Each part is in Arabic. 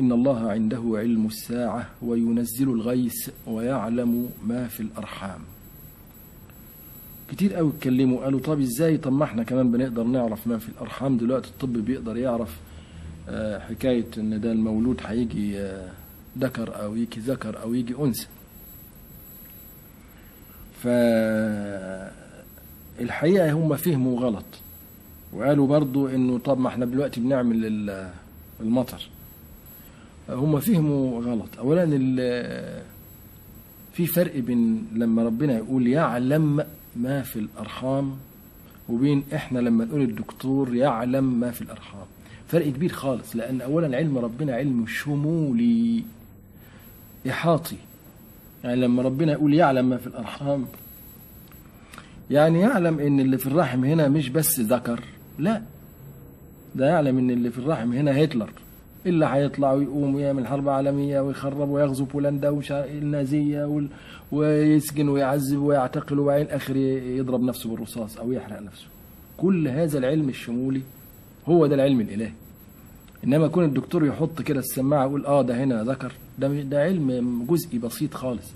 إن الله عنده علم الساعة وينزل الغيث ويعلم ما في الأرحام. كتير قوي اتكلموا قالوا طب إزاي؟ طب ما إحنا كمان بنقدر نعرف ما في الأرحام دلوقتي؟ الطب بيقدر يعرف آه، حكاية إن ده المولود هيجي آه، ذكر أو يجي ذكر أو يجي أنثى. فالحقيقة هم فهموا غلط وقالوا برضو إنه طب ما إحنا دلوقتي بنعمل ال- المطر. هم فهموا غلط. اولا في فرق بين لما ربنا يقول يعلم ما في الأرحام وبين إحنا لما نقول الدكتور يعلم ما في الأرحام. فرق كبير خالص لأن اولا علم ربنا علم شمولي إحاطي. يعني لما ربنا يقول يعلم ما في الأرحام يعني يعلم إن اللي في الرحم هنا مش بس ذكر لا. ده يعلم إن اللي في الرحم هنا هتلر. اللي هيطلع ويقوم ويعمل حرب عالمية ويخرب ويغزو بولندا ومش النازية وال- ويسجن ويعذب ويعتقل وبعدين آخر يضرب نفسه بالرصاص أو يحرق نفسه. كل هذا العلم الشمولي هو ده العلم الإلهي. إنما يكون الدكتور يحط كده السماعة يقول آه ده هنا ذكر ده ده علم جزئي بسيط خالص.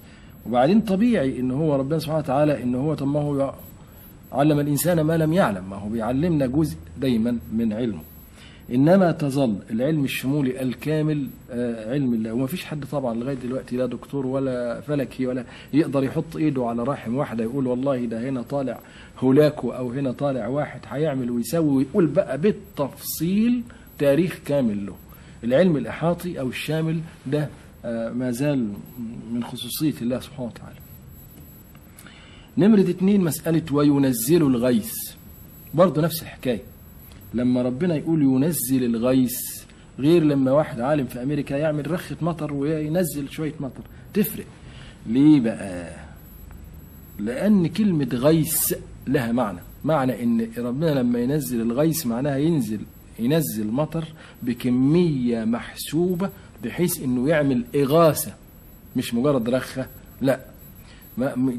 وبعدين طبيعي إن هو ربنا سبحانه وتعالى إن هو طب ما هو علم الإنسان ما لم يعلم ما هو بيعلمنا جزء دايما من علمه. إنما تظل العلم الشمولي الكامل آه، علم الله. وما فيش حد طبعا لغاية دلوقتي لا دكتور ولا فلكي ولا يقدر يحط إيده على رحم واحدة يقول والله ده هنا طالع هولاكو أو هنا طالع واحد هيعمل ويسوي ويقول بقى بالتفصيل تاريخ كامل له. العلم الإحاطي أو الشامل ده آه، ما زال من خصوصية الله سبحانه وتعالى. نمرة اتنين مسألة وينزل الغيث. برضه نفس الحكاية. لما ربنا يقول ينزل الغيث غير لما واحد عالم في أمريكا يعمل رخة مطر وينزل شوية مطر. تفرق. ليه بقى؟ لأن كلمة غيث لها معنى. معنى إن ربنا لما ينزل الغيث معناها ينزل ينزل مطر بكمية محسوبة بحيث إنه يعمل إغاثة مش مجرد رخة لا.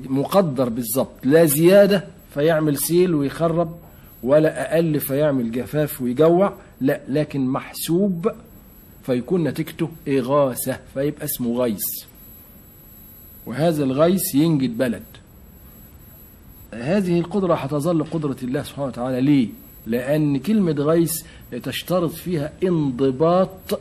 مقدر بالظبط لا زيادة فيعمل سيل ويخرب ولا أقل فيعمل جفاف ويجوع لا لكن محسوب فيكون نتيجته إغاثة فيبقى اسمه غيث. وهذا الغيث ينجد بلد. هذه القدرة هتظل قدرة الله سبحانه وتعالى. ليه؟ لأن كلمة غيث تشترط فيها انضباط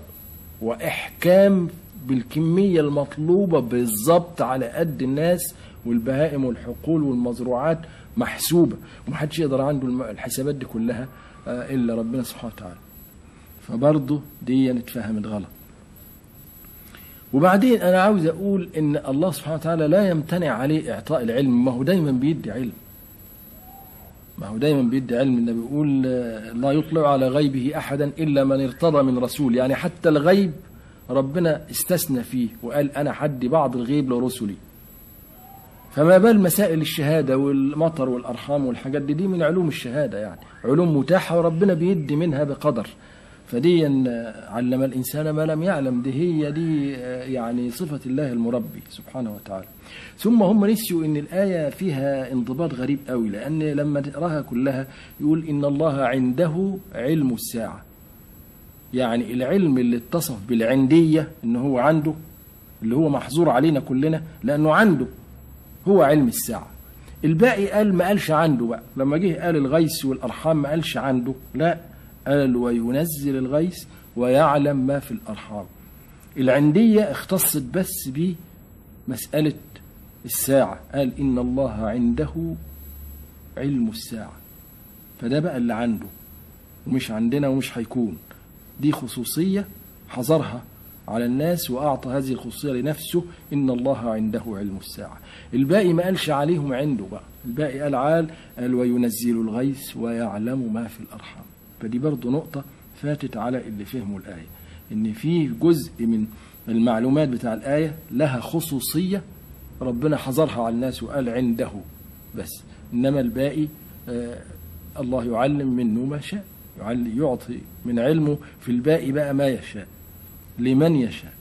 وإحكام بالكمية المطلوبة بالظبط على قد الناس والبهائم والحقول والمزروعات محسوبة. ومحدش يقدر عنده الحسابات دي كلها آه، إلا ربنا سبحانه وتعالى. فبرضه دي اتفهمت غلط. وبعدين أنا عاوز أقول إن الله سبحانه وتعالى لا يمتنع عليه إعطاء العلم. ما هو دايما بيدي علم. ما هو دايما بيدي علم. النبي بيقول آه، لا يطلع على غيبه أحدا إلا من ارتضى من رسول. يعني حتى الغيب ربنا استثنى فيه وقال أنا حدي بعض الغيب لرسلي. فما بال مسائل الشهادة والمطر والأرحام والحاجات دي دي من علوم الشهادة يعني. علوم متاحة وربنا بيدي منها بقدر. فدي علم الإنسان ما لم يعلم دي هي دي آه، يعني صفة الله المربي سبحانه وتعالى. ثم هم نسيوا إن الآية فيها انضباط غريب قوي لأن لما تقراها كلها يقول إن الله عنده علم الساعة. يعني العلم اللي اتصف بالعندية إن هو عنده اللي هو محظور علينا كلنا لأنه عنده. هو علم الساعة. الباقي قال ما قالش عنده بقى. لما جه قال الغيث والأرحام ما قالش عنده. لا قال وينزل الغيث ويعلم ما في الأرحام. العندية اختصت بس بمسألة الساعة. قال إن الله عنده علم الساعة. فده بقى اللي عنده. ومش عندنا ومش هيكون. دي خصوصية حظرها على الناس وأعطى هذه الخصوصية لنفسه إن الله عنده علم الساعة. الباقي ما قالش عليهم عنده بقى. الباقي قال عال قال وينزل الغيث ويعلم ما في الأرحام. فدي برضو نقطة فاتت على اللي فهموا الآية. إن في جزء من المعلومات بتاع الآية لها خصوصية ربنا حظرها على الناس وقال عنده بس. إنما الباقي آه الله يعلم منه ما شاء يعطي من علمه في الباقي بقى ما يشاء. لمن يشاء.